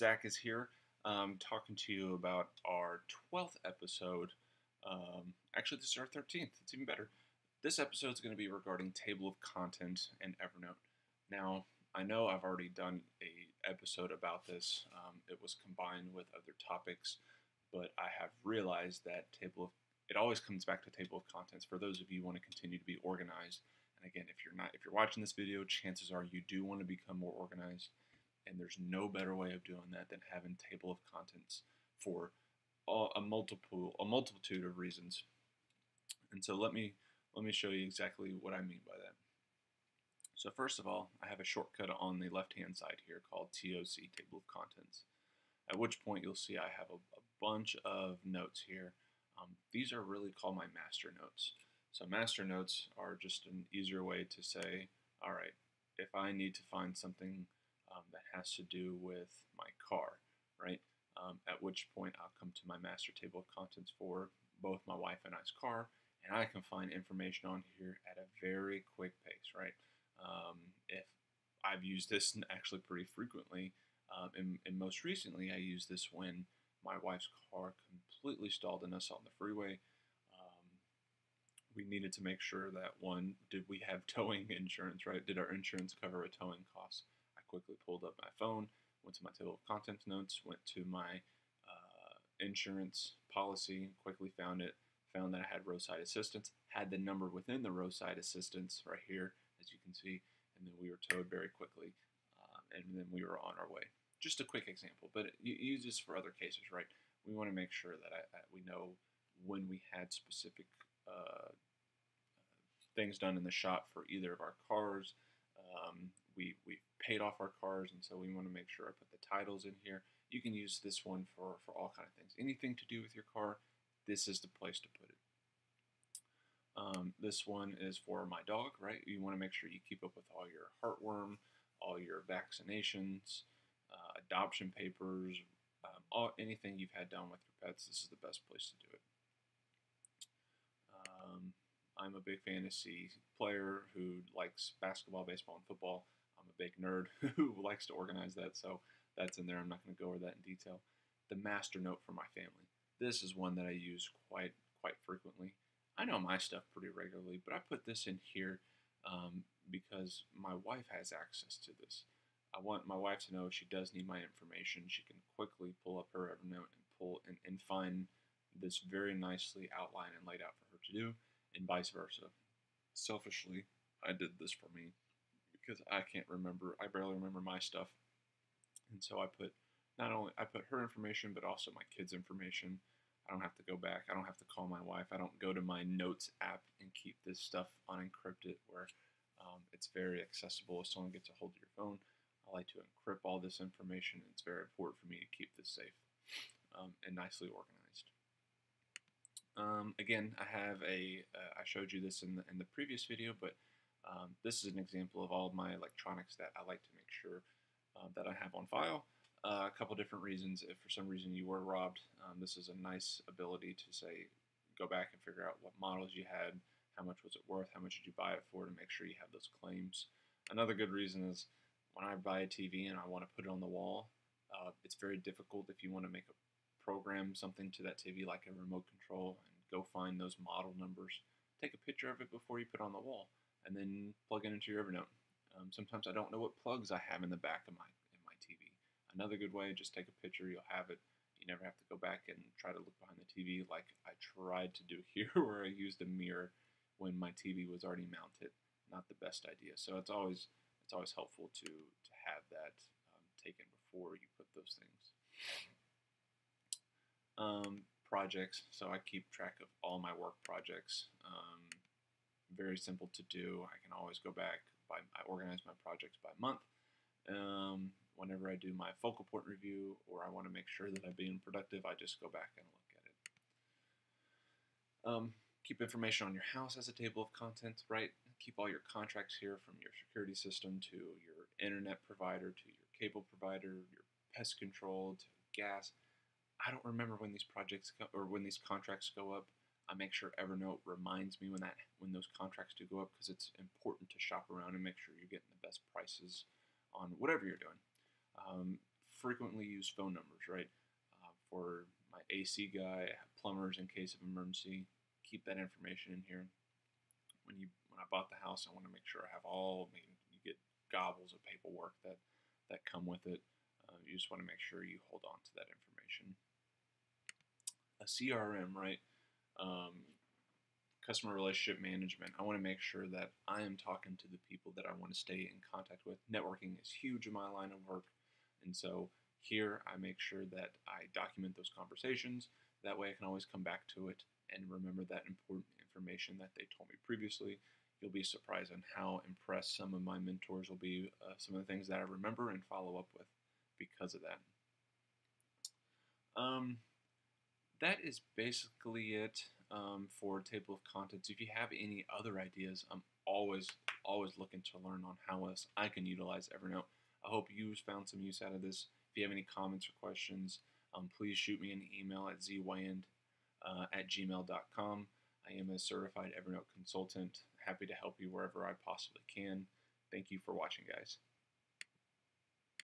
Zach is here, um, talking to you about our 12th episode. Um, actually, this is our 13th. It's even better. This episode is going to be regarding table of content and Evernote. Now, I know I've already done a episode about this. Um, it was combined with other topics, but I have realized that table of it always comes back to table of contents for those of you who want to continue to be organized. And again, if you're not if you're watching this video, chances are you do want to become more organized and there's no better way of doing that than having table of contents for a multiple a multitude of reasons. And so let me let me show you exactly what I mean by that. So first of all, I have a shortcut on the left-hand side here called TOC, Table of Contents, at which point you'll see I have a, a bunch of notes here. Um, these are really called my master notes. So master notes are just an easier way to say, all right, if I need to find something um, that has to do with my car, right? Um, at which point I'll come to my master table of contents for both my wife and I's car, and I can find information on here at a very quick pace, right? Um, if I've used this actually pretty frequently, um, and, and, most recently I used this when my wife's car completely stalled in us on the freeway. Um, we needed to make sure that one, did we have towing insurance, right? Did our insurance cover a towing cost? Quickly pulled up my phone, went to my table of contents notes, went to my uh, insurance policy, quickly found it, found that I had roadside assistance, had the number within the roadside assistance right here, as you can see, and then we were towed very quickly, uh, and then we were on our way. Just a quick example, but you use this for other cases, right? We want to make sure that I, I, we know when we had specific uh, things done in the shop for either of our cars. Um, we, we paid off our cars, and so we want to make sure I put the titles in here. You can use this one for, for all kind of things. Anything to do with your car, this is the place to put it. Um, this one is for my dog, right? You want to make sure you keep up with all your heartworm, all your vaccinations, uh, adoption papers, um, all, anything you've had done with your pets. This is the best place to do it. Um, I'm a big fantasy player who likes basketball, baseball, and football I'm a big nerd who likes to organize that, so that's in there. I'm not going to go over that in detail. The master note for my family. This is one that I use quite quite frequently. I know my stuff pretty regularly, but I put this in here um, because my wife has access to this. I want my wife to know if she does need my information, she can quickly pull up her Evernote and pull and, and find this very nicely outlined and laid out for her to do, and vice versa. Selfishly, I did this for me because I can't remember. I barely remember my stuff, and so I put not only I put her information, but also my kids' information. I don't have to go back. I don't have to call my wife. I don't go to my notes app and keep this stuff unencrypted where um, it's very accessible if someone gets a hold of your phone. I like to encrypt all this information. It's very important for me to keep this safe um, and nicely organized. Um, again, I have a. Uh, I showed you this in the, in the previous video, but um, this is an example of all of my electronics that I like to make sure uh, that I have on file. Uh, a couple different reasons. If for some reason you were robbed, um, this is a nice ability to say, go back and figure out what models you had, how much was it worth, how much did you buy it for to make sure you have those claims. Another good reason is when I buy a TV and I want to put it on the wall, uh, it's very difficult if you want to make a program something to that TV like a remote control and go find those model numbers. Take a picture of it before you put it on the wall and then plug it into your Evernote. Um, sometimes I don't know what plugs I have in the back of my in my TV. Another good way, just take a picture. You'll have it. You never have to go back and try to look behind the TV like I tried to do here, where I used a mirror when my TV was already mounted. Not the best idea. So it's always it's always helpful to to have that um, taken before you put those things. Um, projects. So I keep track of all my work projects. Um, very simple to do. I can always go back by I organize my projects by month. Um, whenever I do my focal point review or I want to make sure that I'm being productive, I just go back and look at it. Um, keep information on your house as a table of contents, right? Keep all your contracts here from your security system to your internet provider to your cable provider, your pest control to gas. I don't remember when these projects go, or when these contracts go up. I make sure Evernote reminds me when that when those contracts do go up because it's important to shop around and make sure you're getting the best prices on whatever you're doing. Um, frequently used phone numbers, right? Uh, for my AC guy, plumbers in case of emergency, keep that information in here. When you when I bought the house, I want to make sure I have all. I mean, you get gobbles of paperwork that that come with it. Uh, you just want to make sure you hold on to that information. A CRM, right? Um, customer relationship management. I want to make sure that I am talking to the people that I want to stay in contact with. Networking is huge in my line of work, and so here I make sure that I document those conversations. That way, I can always come back to it and remember that important information that they told me previously. You'll be surprised on how impressed some of my mentors will be, uh, some of the things that I remember and follow up with because of that. Um, that is basically it um, for table of contents. If you have any other ideas, I'm always always looking to learn on how else I can utilize Evernote. I hope you found some use out of this. If you have any comments or questions, um, please shoot me an email at zweyand uh, at gmail.com. I am a certified Evernote consultant. Happy to help you wherever I possibly can. Thank you for watching, guys.